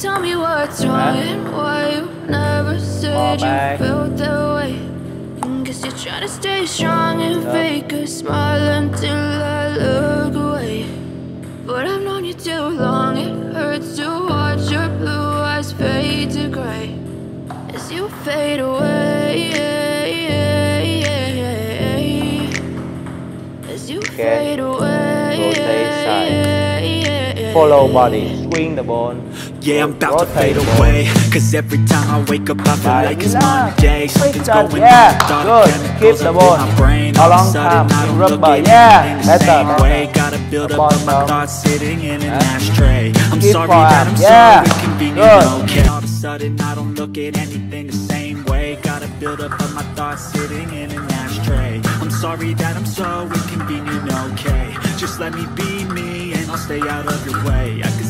tell me what's wrong and why you never said you felt that way? Guess you're trying to stay strong and fake a smile until I look away. But I've known you too long, it hurts to watch your blue eyes fade to gray as you fade away. As you fade away. Rotate side. Follow body. Swing the bone. Yeah, I'm about to fade away. Cause every time I wake up I feel like it's. Monday Something's going yeah, on. Good. Keep the ball. in my brain. A All of long a sudden time. I don't Rub look at Yeah, anything the better, way. Gotta build up all my thoughts sitting in an ashtray. I'm sorry that. I'm Yeah, so inconvenient. Okay, all of a sudden I don't look at anything the same way. Gotta build up all my thoughts sitting in an ashtray. I'm sorry that I'm so inconvenient, okay. Just let me be me and I'll stay out of your way. I can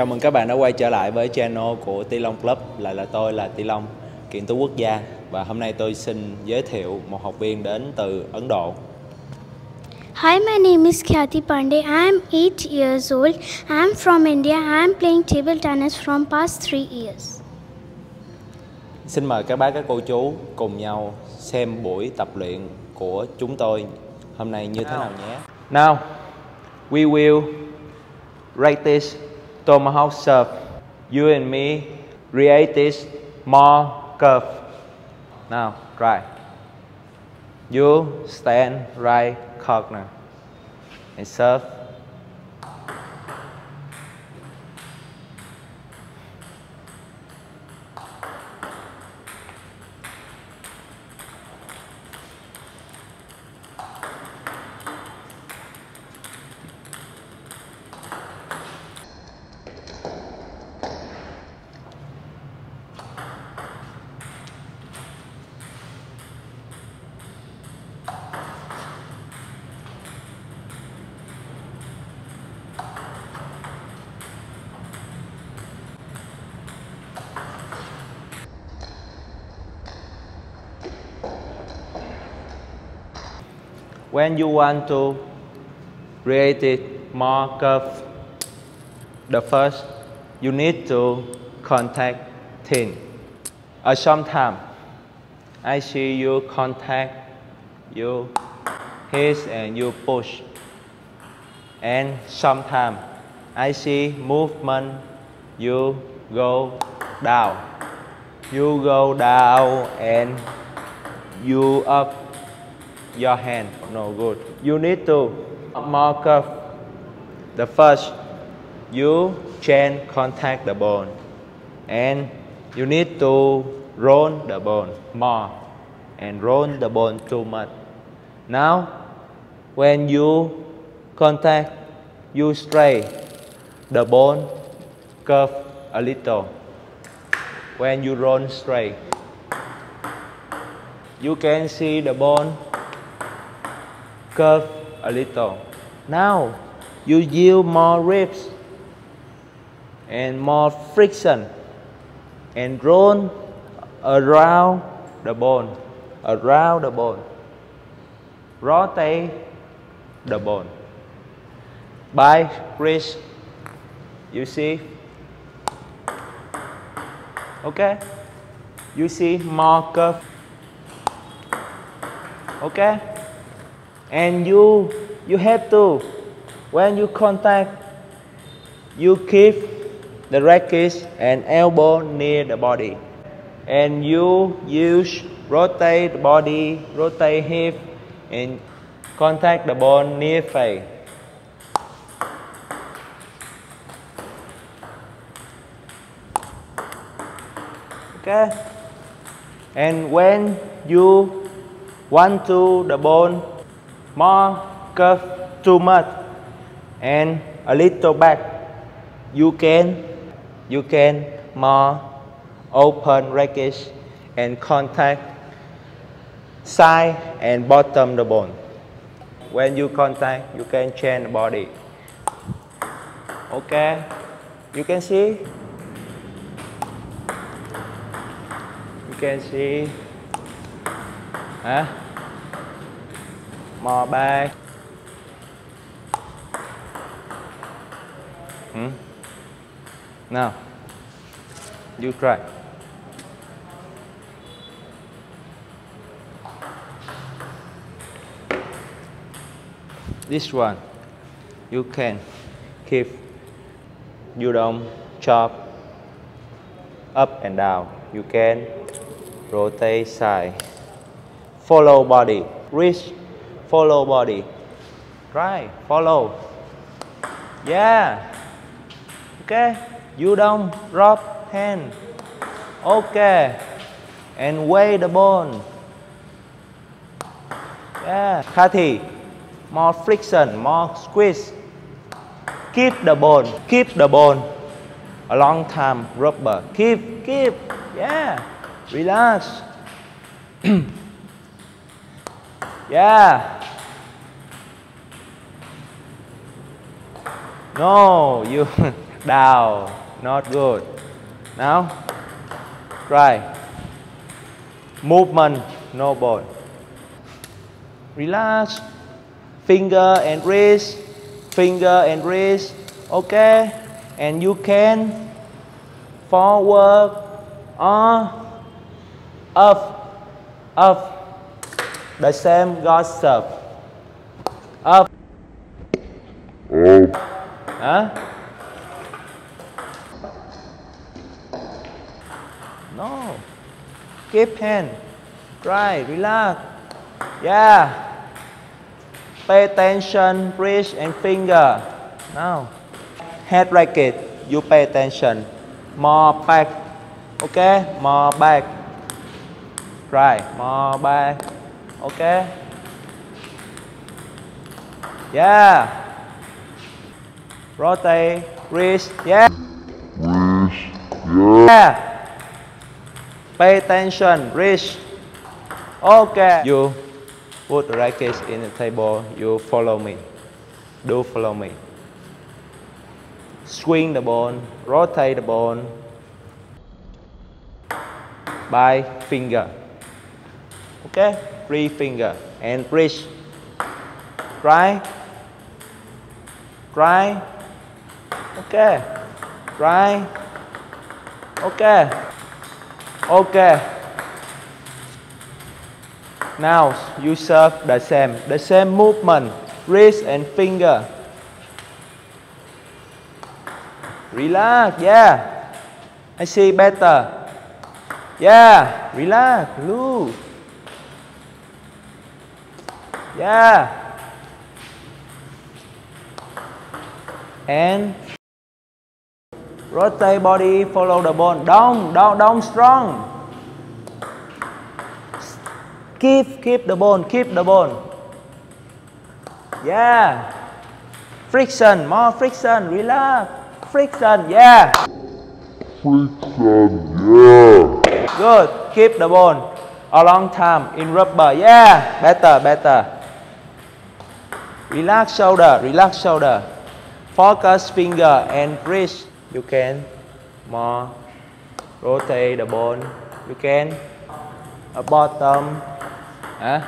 Chào mừng các bạn đã quay trở lại với channel của Ti Long Club Lại là tôi là Ti Long, kiện tố quốc gia Và hôm nay tôi xin giới thiệu một học viên đến từ Ấn Độ Hi, my name is Khyati Pandey. I am 8 years old. I am from India. I am playing table tennis from past 3 years. Xin mời các bác các cô chú cùng nhau xem buổi tập luyện của chúng tôi hôm nay như thế nào nhé Now, we will practice tomahawk serve You and me create this more curve Now, try. You stand right corner and serve When you want to create it more curve, the first you need to contact thin. Uh, sometime I see you contact, you hit and you push. And sometime I see movement, you go down. You go down and you up your hand. No good. You need to mark curve the first. You chain contact the bone. And you need to roll the bone more and roll the bone too much. Now when you contact you straight the bone curve a little. When you roll straight you can see the bone curve a little. Now you yield more ribs and more friction and roll around the bone, around the bone. Rotate the bone. By wrist, you see? Okay? You see more curve? Okay? And you you have to when you contact you keep the racket and elbow near the body. And you use rotate the body rotate hip and contact the bone near face okay? And when you want to the bone more curve too much and a little back you can you can more open rackets and contact side and bottom the bone. When you contact, you can change the body. Okay, you can see. You can see. Huh? More back. Hmm? Now, you try. This one, you can keep, you don't chop up and down. You can rotate side, follow body, reach, follow body. right? follow. Yeah. Okay. You don't drop hand. Okay. And weigh the bone. Yeah. Kathy, more friction, more squeeze. Keep the bone. Keep the bone. A long time rubber. Keep, keep. Yeah. Relax. yeah. No, you down. Not good. Now, try. Movement, no bone. Relax. Finger and wrist. Finger and wrist. Okay. And you can forward or up, up. The same God serve. Up. Huh? No. Keep hand. Try. Relax. Yeah. Pay attention, wrist and finger. Now. Head racket. You pay attention. More back. Okay? More back. Try. More back. Okay? Yeah. Rotate, wrist, yeah. Wrist, Yeah. Pay attention, wrist. Okay. You put the rackets in the table. You follow me. Do follow me. Swing the ball, rotate the ball by finger. Okay? Three finger and wrist. Right? Right? OK, Right? OK, OK. Now you serve the same, the same movement, wrist and finger. Relax, yeah. I see better. Yeah, relax, loose. Yeah. And rotate body, follow the ball. Down, down, down strong. Keep, keep the ball, keep the ball. Yeah. Friction, more friction, relax. Friction, yeah. Good. Keep the ball a long time in rubber. Yeah. Better, better. Relax shoulder, relax shoulder. Focus finger and wrist. You can more rotate the ball. You can a bottom. Huh?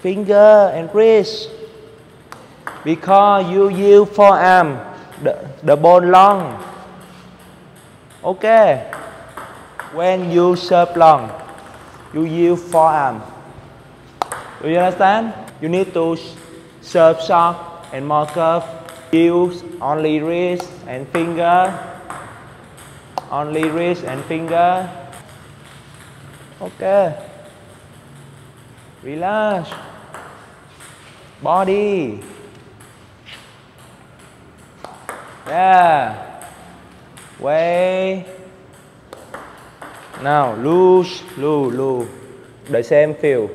Finger and wrist. Because you use forearm, the, the ball long. Okay. When you serve long, you use forearm. Do you understand? You need to serve short and more curve. Use only wrist and finger. Only wrist and finger. Okay. Relax. Body. Yeah. Way. Now loose, loose, loose. The same feel.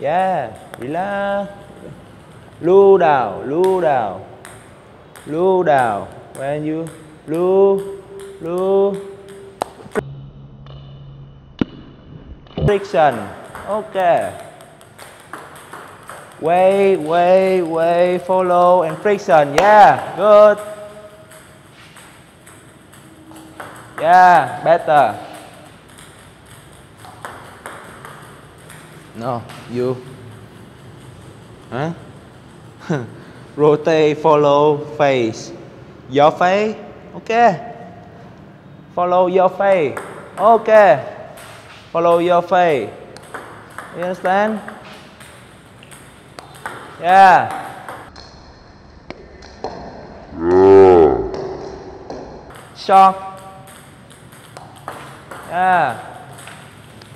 Yeah. Relax lưu đào lưu đào lưu đào when you? Lưu lưu friction, ok. Way way way follow and friction, yeah, good. Yeah, better. No, you. Huh? Rotate, follow, face. Your face. Okay. Follow your face. Okay. Follow your face. You understand? Yeah. Shock. Yeah.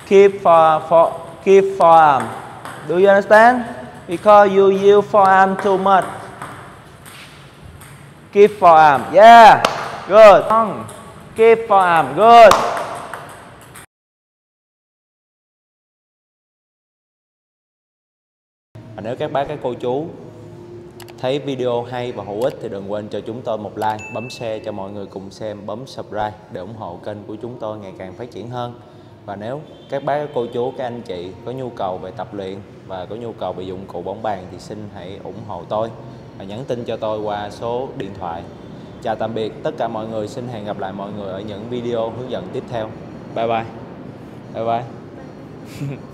Keep for for keep forearm. Do you understand? Because you use forearm too much. Keep forearm. Yeah. Good. Keep forearm. Good. Và nếu các bác các cô chú thấy video hay và hữu ích thì đừng quên cho chúng tôi một like, bấm share cho mọi người cùng xem, bấm subscribe để ủng hộ kênh của chúng tôi ngày càng phát triển hơn. Và nếu các bác, các cô chú, các anh chị có nhu cầu về tập luyện và có nhu cầu về dụng cụ bóng bàn thì xin hãy ủng hộ tôi và nhắn tin cho tôi qua số điện thoại. Chào tạm biệt tất cả mọi người, xin hẹn gặp lại mọi người ở những video hướng dẫn tiếp theo. Bye bye. Bye bye.